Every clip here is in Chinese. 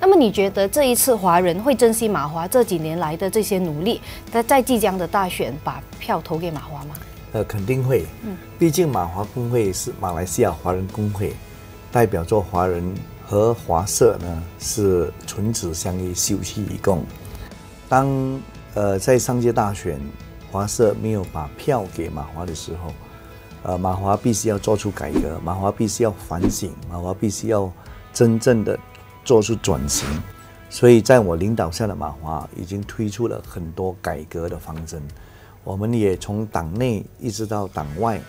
那么你觉得这一次华人会珍惜马华这几年来的这些努力，在在即将的大选把票投给马华吗？呃，肯定会。嗯，毕竟马华工会是马来西亚华人工会，代表作华人和华社呢是唇齿相依、休戚与共。当呃在上届大选华社没有把票给马华的时候，呃，马华必须要做出改革，马华必须要反省，马华必须要真正的做出转型。所以，在我领导下的马华已经推出了很多改革的方针。我们也从党内一直到党外，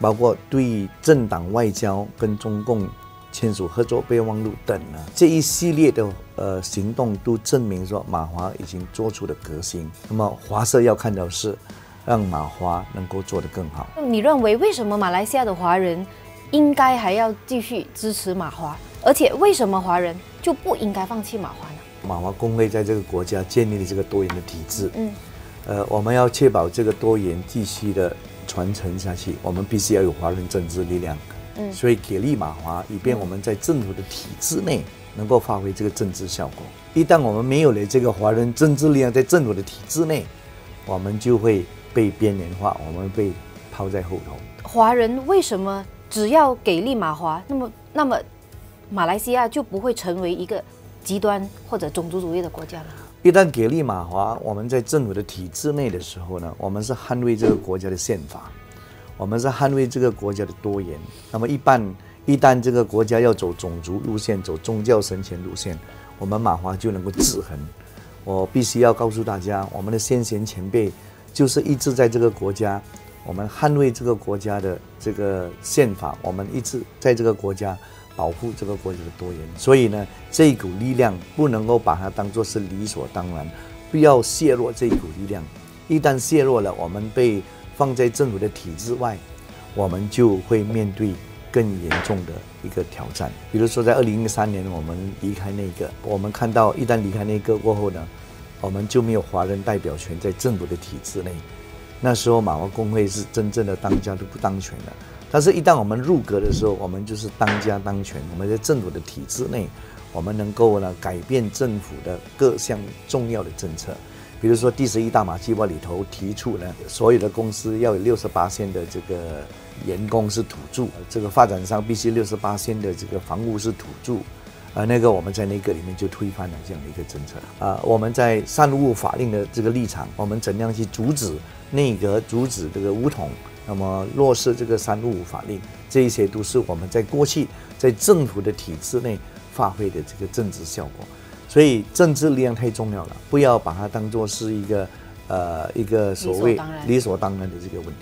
包括对政党外交跟中共签署合作备忘录等呢，这一系列的呃行动都证明说马华已经做出了革新。那么华社要看到是让马华能够做得更好。你认为为什么马来西亚的华人应该还要继续支持马华？而且为什么华人就不应该放弃马华呢？马华工会在这个国家建立了这个多元的体制。嗯。呃，我们要确保这个多元继续的传承下去，我们必须要有华人政治力量。嗯，所以给力马华，以便我们在政府的体制内能够发挥这个政治效果。一旦我们没有了这个华人政治力量在政府的体制内，我们就会被边缘化，我们被抛在后头。华人为什么只要给力马华，那么那么马来西亚就不会成为一个极端或者种族主义的国家了？一旦给力马华，我们在政府的体制内的时候呢，我们是捍卫这个国家的宪法，我们是捍卫这个国家的多元。那么一般一旦这个国家要走种族路线、走宗教神权路线，我们马华就能够制衡。我必须要告诉大家，我们的先贤前辈就是一直在这个国家，我们捍卫这个国家的这个宪法，我们一直在这个国家。保护这个国家的多元，所以呢，这一股力量不能够把它当做是理所当然，不要削弱这一股力量。一旦削弱了，我们被放在政府的体制外，我们就会面对更严重的一个挑战。比如说，在二零一三年，我们离开那个，我们看到一旦离开那个过后呢，我们就没有华人代表权在政府的体制内。那时候，马华工会是真正的当家都不当权的。但是，一旦我们入阁的时候，我们就是当家当权。我们在政府的体制内，我们能够呢改变政府的各项重要的政策。比如说，第十一大马计划里头提出呢，所有的公司要有六十八线的这个员工是土著，这个发展商必须六十八线的这个房屋是土著。啊，那个我们在那个里面就推翻了这样的一个政策。啊，我们在善务法令的这个立场，我们怎样去阻止内阁阻止这个乌统？那么落实这个三五法令，这一些都是我们在过去在政府的体制内发挥的这个政治效果，所以政治力量太重要了，不要把它当做是一个呃一个所谓理所当然的这个问题。